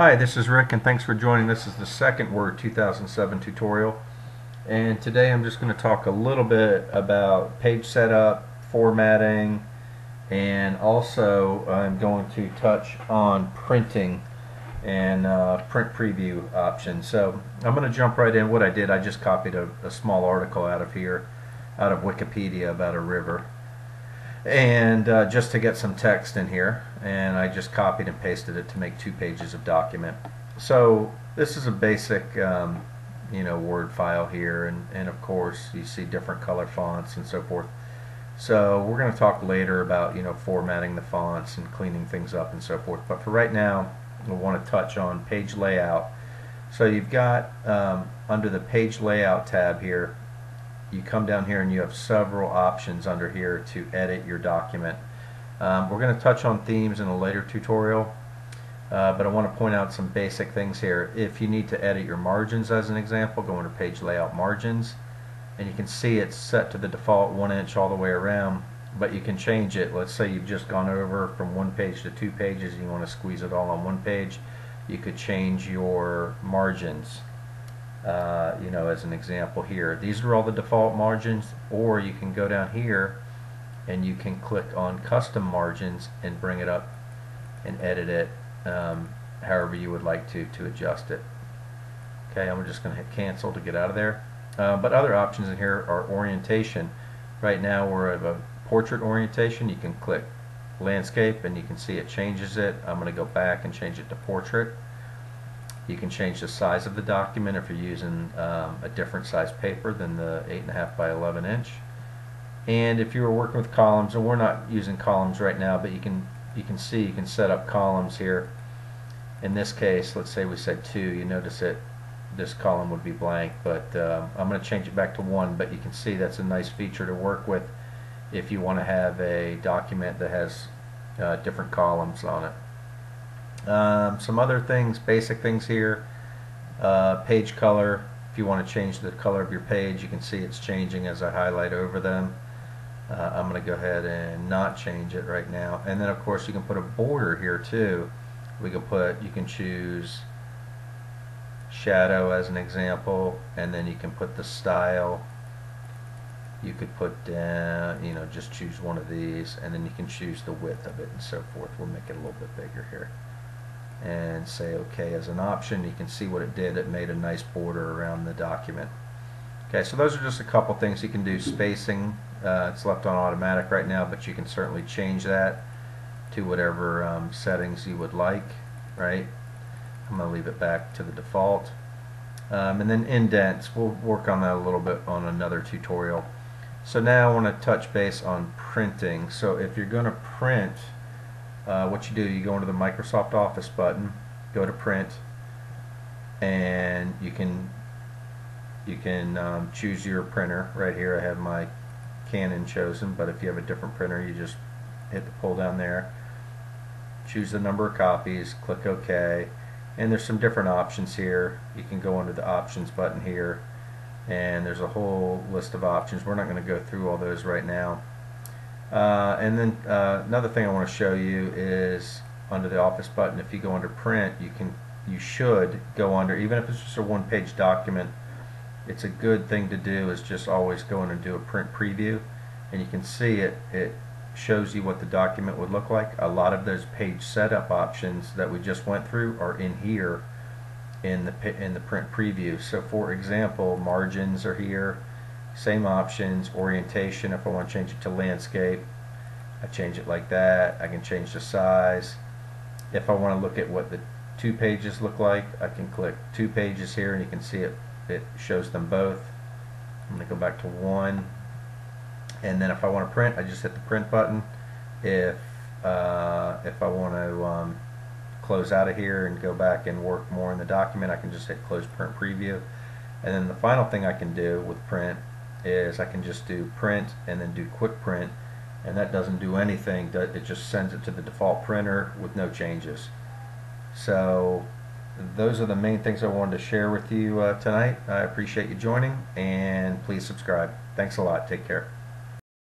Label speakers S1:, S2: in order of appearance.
S1: Hi, this is Rick and thanks for joining. This is the second Word 2007 tutorial and today I'm just going to talk a little bit about page setup, formatting, and also I'm going to touch on printing and uh, print preview options. So I'm going to jump right in. What I did, I just copied a, a small article out of here, out of Wikipedia about a river and uh, just to get some text in here and I just copied and pasted it to make two pages of document. So this is a basic um, you know word file here and, and of course you see different color fonts and so forth. So we're going to talk later about you know formatting the fonts and cleaning things up and so forth but for right now we want to touch on page layout. So you've got um, under the page layout tab here you come down here and you have several options under here to edit your document. Um, we're going to touch on themes in a later tutorial, uh, but I want to point out some basic things here. If you need to edit your margins as an example, go under page layout margins, and you can see it's set to the default one inch all the way around, but you can change it. Let's say you've just gone over from one page to two pages and you want to squeeze it all on one page. You could change your margins uh, you know, as an example here. These are all the default margins, or you can go down here and you can click on custom margins and bring it up and edit it um, however you would like to to adjust it. Okay, I'm just going to hit cancel to get out of there. Uh, but other options in here are orientation. Right now we're at a portrait orientation. You can click landscape and you can see it changes it. I'm going to go back and change it to portrait. You can change the size of the document if you're using um, a different size paper than the 8.5 by 11 inch. And if you were working with columns, and we're not using columns right now, but you can you can see you can set up columns here. In this case, let's say we said two. You notice that this column would be blank, but uh, I'm going to change it back to one. But you can see that's a nice feature to work with if you want to have a document that has uh, different columns on it. Um, some other things, basic things here. Uh, page color. If you want to change the color of your page, you can see it's changing as I highlight over them. Uh, I'm going to go ahead and not change it right now. And then of course you can put a border here too. We can put, you can choose shadow as an example, and then you can put the style. You could put down, you know, just choose one of these, and then you can choose the width of it and so forth. We'll make it a little bit bigger here and say OK as an option. You can see what it did. It made a nice border around the document. Okay, so those are just a couple things you can do. Spacing, uh, it's left on automatic right now, but you can certainly change that to whatever um, settings you would like, right? I'm going to leave it back to the default. Um, and then indents, we'll work on that a little bit on another tutorial. So now I want to touch base on printing. So if you're going to print uh, what you do, you go into the Microsoft Office button, go to print, and you can you can um, choose your printer. Right here I have my Canon chosen, but if you have a different printer, you just hit the pull down there, choose the number of copies, click OK, and there's some different options here. You can go under the options button here, and there's a whole list of options. We're not going to go through all those right now. Uh, and then uh, another thing I want to show you is under the office button. If you go under print you can you should go under even if it's just a one page document it's a good thing to do is just always go in and do a print preview. And you can see it it shows you what the document would look like. A lot of those page setup options that we just went through are in here in the in the print preview. So for example margins are here same options, orientation if I want to change it to landscape. I change it like that. I can change the size. If I want to look at what the two pages look like, I can click two pages here and you can see it, it shows them both. I'm going to go back to one. And then if I want to print, I just hit the print button. If, uh, if I want to um, close out of here and go back and work more in the document, I can just hit close print preview. And then the final thing I can do with print is I can just do print and then do quick print and that doesn't do anything. It just sends it to the default printer with no changes. So those are the main things I wanted to share with you uh, tonight. I appreciate you joining and please subscribe. Thanks a lot. Take care